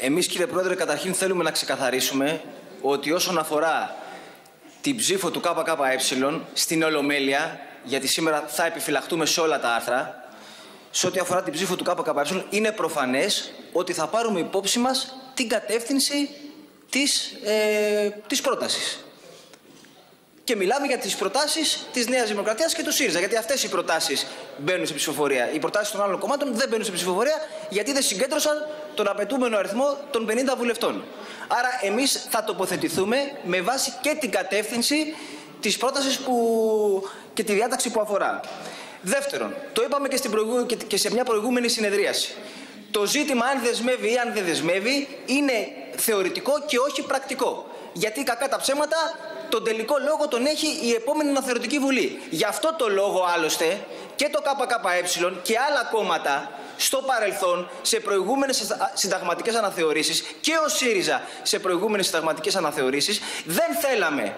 εμείς κύριε Πρόεδρε καταρχήν θέλουμε να ξεκαθαρίσουμε ότι όσον αφορά την ψήφο του ΚΚΕ στην Ολομέλεια, γιατί σήμερα θα επιφυλαχτούμε σε όλα τα άρθρα, σε ό,τι αφορά την ψήφο του ΚΚΕ, είναι προφανές ότι θα πάρουμε υπόψη μας την κατεύθυνση της, ε, της πρότασης. Και μιλάμε για τις προτάσεις της Νέας Δημοκρατίας και του ΣΥΡΙΖΑ. Γιατί αυτές οι προτάσεις μπαίνουν σε ψηφοφορία. Οι προτάσεις των άλλων κομμάτων δεν μπαίνουν σε ψηφοφορία γιατί δεν συγκέντρωσαν τον απαιτούμενο αριθμό των 50 βουλευτών. Άρα εμείς θα τοποθετηθούμε με βάση και την κατεύθυνση της πρότασης που... και τη διάταξη που αφορά. Δεύτερον, το είπαμε και, στην προηγού... και σε μια προηγούμενη συνεδρίαση. Το ζήτημα αν δεσμεύει ή αν δεν δεσμεύει είναι θεωρητικό και όχι πρακτικό. Γιατί κακά τα ψέματα τον τελικό λόγο τον έχει η επόμενη αναθεωρητική βουλή. Γι' αυτό το λόγο άλλωστε και το ΚΚΕ και άλλα κόμματα στο παρελθόν σε προηγούμενες συνταγματικές αναθεωρήσεις και ο ΣΥΡΙΖΑ σε προηγούμενες συνταγματικές αναθεωρήσεις δεν θέλαμε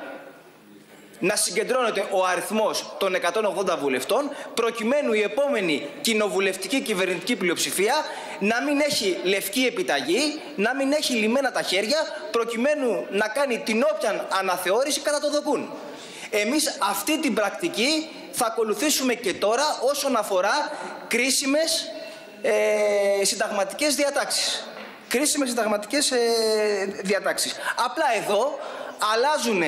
να συγκεντρώνεται ο αριθμός των 180 βουλευτών προκειμένου η επόμενη κοινοβουλευτική κυβερνητική πλειοψηφία να μην έχει λευκή επιταγή, να μην έχει λιμένα τα χέρια προκειμένου να κάνει την όποια αναθεώρηση κατά το δοκούν. Εμείς αυτή την πρακτική θα ακολουθήσουμε και τώρα όσον αφορά κρίσιμες ε, συνταγματικές διατάξεις. Κρίσιμες συνταγματικές ε, διατάξεις. Απλά εδώ αλλάζουν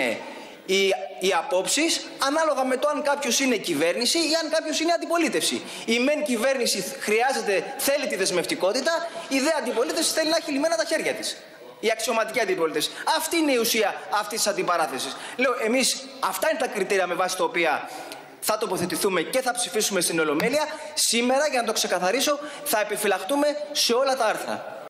οι, οι απόψεις ανάλογα με το αν κάποιος είναι κυβέρνηση ή αν κάποιος είναι αντιπολίτευση. Η μεν κυβέρνηση χρειάζεται, θέλει τη δεσμευτικότητα, η δε αντιπολίτευση θέλει να έχει λιμένα τα χέρια της. Η αξιωματική αντιπολίτευση. Αυτή είναι η ουσία αυτής της αντιπαράθεσης. Λέω, εμείς αυτά είναι τα κριτήρια με βάση τα οποία θα τοποθετηθούμε και θα ψηφίσουμε στην Ολομέλεια. Σήμερα, για να το ξεκαθαρίσω, θα επιφυλαχτούμε σε όλα τα άρθρα.